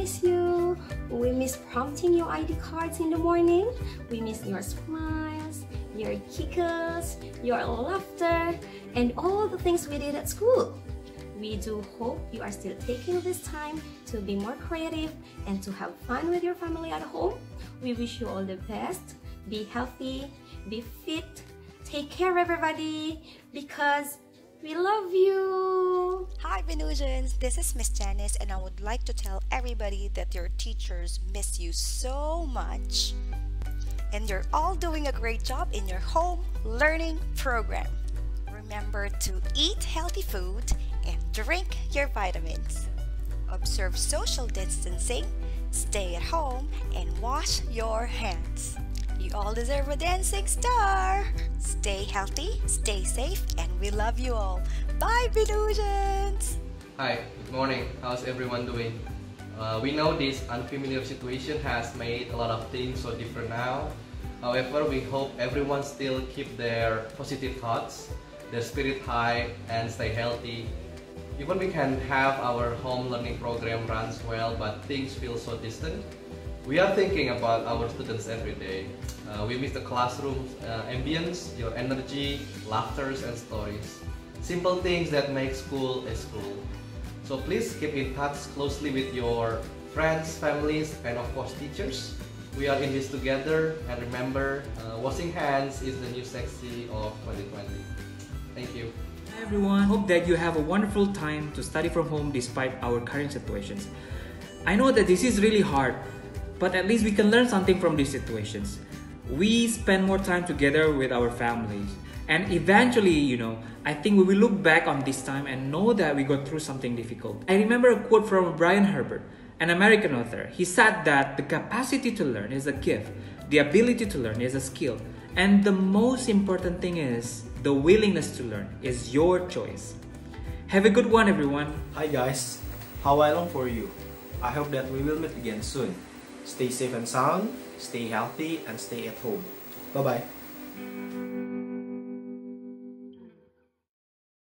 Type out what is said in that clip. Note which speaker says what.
Speaker 1: miss you. We miss prompting your ID cards in the morning. We miss your smiles, your giggles, your laughter, and all the things we did at school. We do hope you are still taking this time to be more creative and to have fun with your family at home. We wish you all the best. Be healthy, be fit, take care everybody because we love you.
Speaker 2: Hi Binusians, this is Miss Janice and I would like to tell everybody that your teachers miss you so much. And you're all doing a great job in your home learning program. Remember to eat healthy food and drink your vitamins. Observe social distancing, stay at home, and wash your hands. You all deserve a dancing star! Stay healthy, stay safe, and we love you all. Bye, Binusians!
Speaker 3: Hi, good morning. How's everyone doing? Uh, we know this unfamiliar situation has made a lot of things so different now. However, we hope everyone still keep their positive thoughts, their spirit high, and stay healthy even we can have our home learning program runs well, but things feel so distant. We are thinking about our students every day. Uh, we miss the classroom uh, ambience, your energy, laughters, and stories. Simple things that make school a school. So please keep in touch closely with your friends, families, and of course teachers. We are in this together, and remember, uh, washing hands is the new sexy of 2020. Thank you.
Speaker 4: Hi everyone, hope that you have a wonderful time to study from home despite our current situations. I know that this is really hard, but at least we can learn something from these situations. We spend more time together with our families, and eventually, you know, I think we will look back on this time and know that we got through something difficult. I remember a quote from Brian Herbert, an American author. He said that the capacity to learn is a gift, the ability to learn is a skill, and the most important thing is the willingness to learn is your choice. Have a good one, everyone.
Speaker 5: Hi, guys. How I long for you. I hope that we will meet again soon. Stay safe and sound, stay healthy, and stay at home. Bye-bye.